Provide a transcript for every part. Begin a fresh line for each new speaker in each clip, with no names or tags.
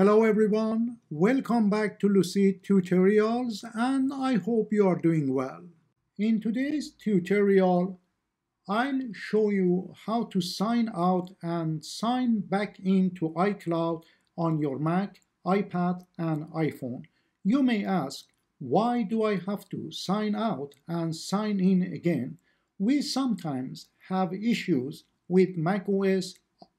Hello everyone, welcome back to Lucid Tutorials and I hope you are doing well. In today's tutorial, I'll show you how to sign out and sign back into iCloud on your Mac, iPad and iPhone. You may ask, why do I have to sign out and sign in again? We sometimes have issues with macOS,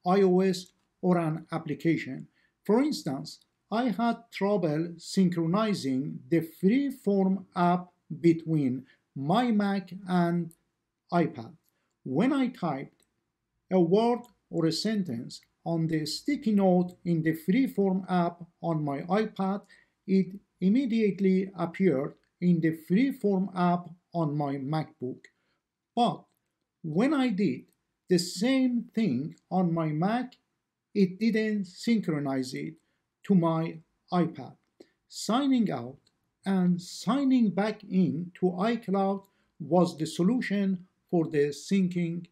iOS or an application. For instance, I had trouble synchronizing the Freeform app between my Mac and iPad. When I typed a word or a sentence on the sticky note in the Freeform app on my iPad, it immediately appeared in the Freeform app on my MacBook. But when I did the same thing on my Mac, it didn't synchronize it to my iPad. Signing out and signing back in to iCloud was the solution for the syncing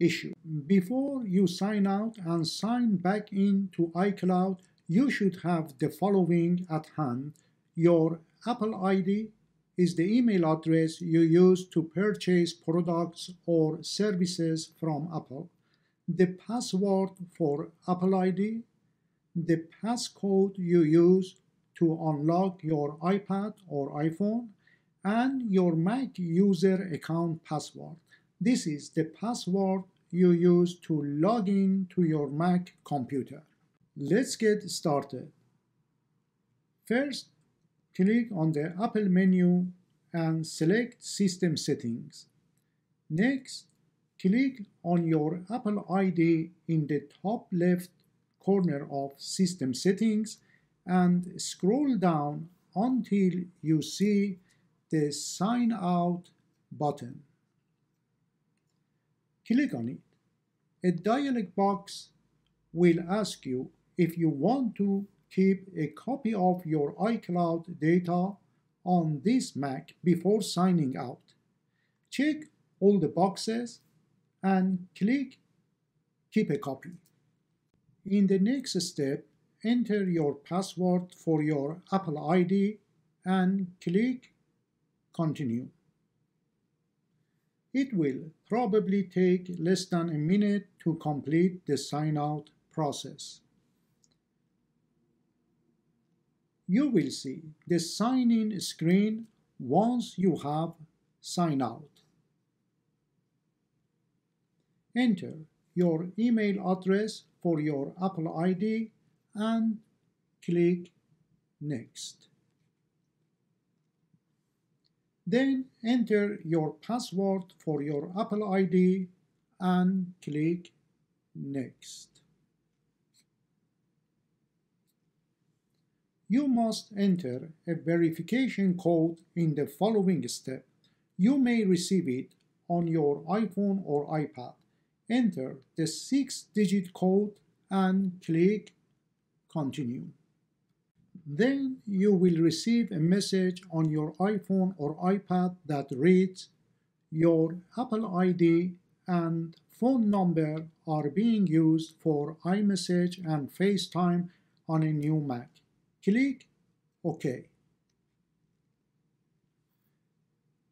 issue. Before you sign out and sign back in to iCloud, you should have the following at hand. Your Apple ID is the email address you use to purchase products or services from Apple the password for Apple ID, the passcode you use to unlock your iPad or iPhone, and your Mac user account password. This is the password you use to log in to your Mac computer. Let's get started. First, click on the Apple menu and select System Settings. Next, click on your Apple ID in the top left corner of System Settings and scroll down until you see the Sign Out button. Click on it. A dialog box will ask you if you want to keep a copy of your iCloud data on this Mac before signing out. Check all the boxes and click Keep a copy. In the next step, enter your password for your Apple ID and click Continue. It will probably take less than a minute to complete the sign out process. You will see the sign in screen once you have signed out. Enter your email address for your Apple ID and click Next. Then enter your password for your Apple ID and click Next. You must enter a verification code in the following step. You may receive it on your iPhone or iPad enter the six-digit code and click Continue. Then you will receive a message on your iPhone or iPad that reads, Your Apple ID and phone number are being used for iMessage and FaceTime on a new Mac. Click OK.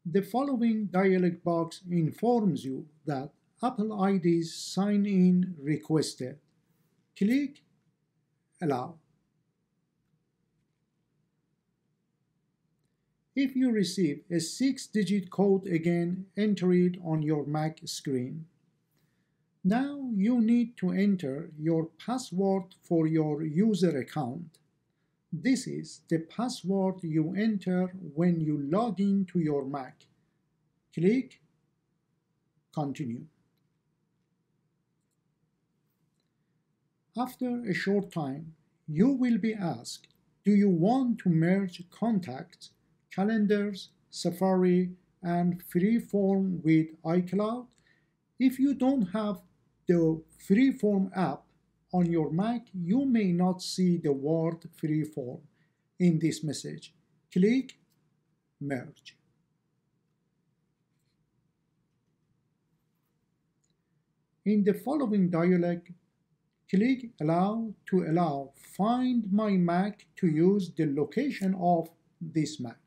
The following dialog box informs you that Apple ID's sign in requested. Click Allow. If you receive a six-digit code again, enter it on your Mac screen. Now you need to enter your password for your user account. This is the password you enter when you log in to your Mac. Click Continue. After a short time, you will be asked, do you want to merge contacts, calendars, Safari, and Freeform with iCloud? If you don't have the Freeform app on your Mac, you may not see the word Freeform in this message. Click Merge. In the following dialog, Click Allow to allow Find My Mac to use the location of this Mac.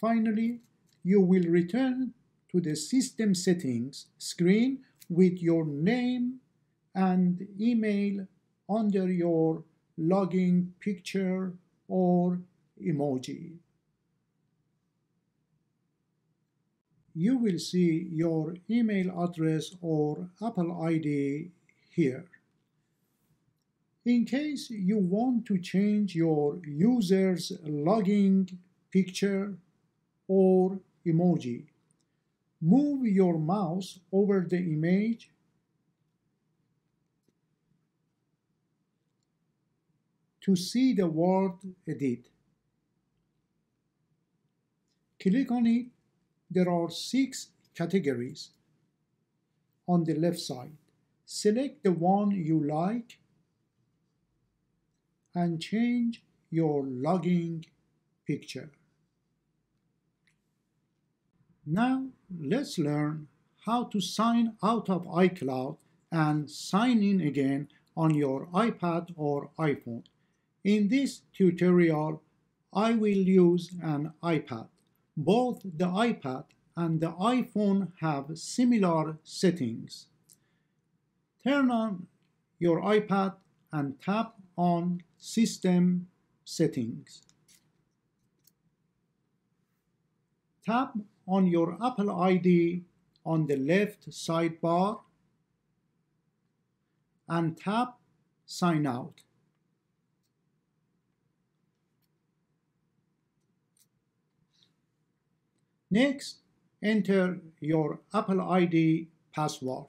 Finally, you will return to the System Settings screen with your name and email under your login picture or emoji. You will see your email address or Apple ID here. In case you want to change your user's login picture or emoji, move your mouse over the image to see the word edit. Click on it. There are six categories on the left side. Select the one you like and change your logging picture. Now let's learn how to sign out of iCloud and sign in again on your iPad or iPhone. In this tutorial, I will use an iPad. Both the iPad and the iPhone have similar settings. Turn on your iPad and tap on System Settings. Tap on your Apple ID on the left sidebar and tap Sign Out. Next, enter your Apple ID password.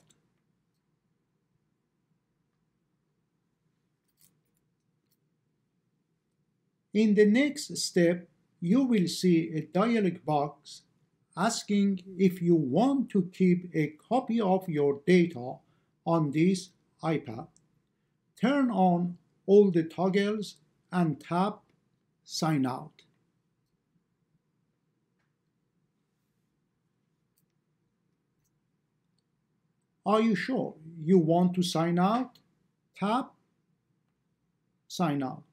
In the next step, you will see a dialog box asking if you want to keep a copy of your data on this iPad. Turn on all the toggles and tap Sign Out. Are you sure you want to sign out? Tap Sign Out.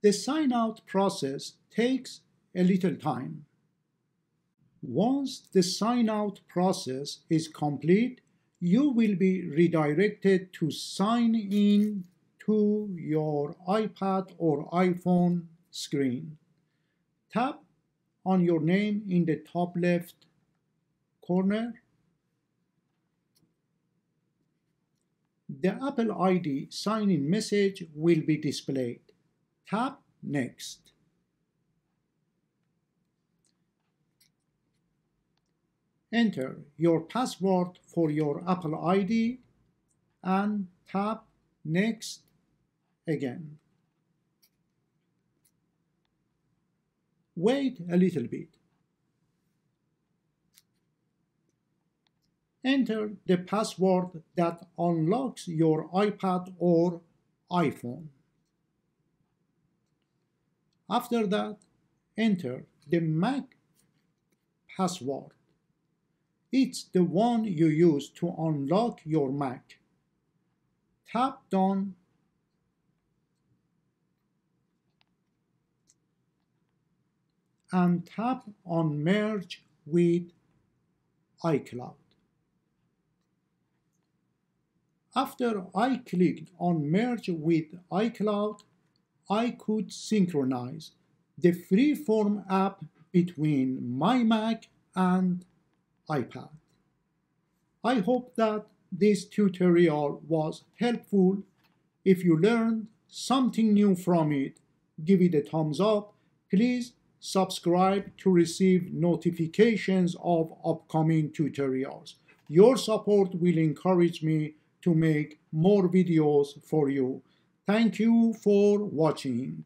The sign out process takes a little time. Once the sign out process is complete, you will be redirected to sign in to your iPad or iPhone screen. Tap on your name in the top left corner. The Apple ID sign-in message will be displayed. Tap Next. Enter your password for your Apple ID and tap Next again. Wait a little bit. Enter the password that unlocks your iPad or iPhone. After that, enter the Mac password. It's the one you use to unlock your Mac. Tap Done and tap on Merge with iCloud. After I clicked on Merge with iCloud, I could synchronize the Freeform app between my Mac and iPad. I hope that this tutorial was helpful. If you learned something new from it, give it a thumbs up. Please subscribe to receive notifications of upcoming tutorials. Your support will encourage me to make more videos for you. Thank you for watching.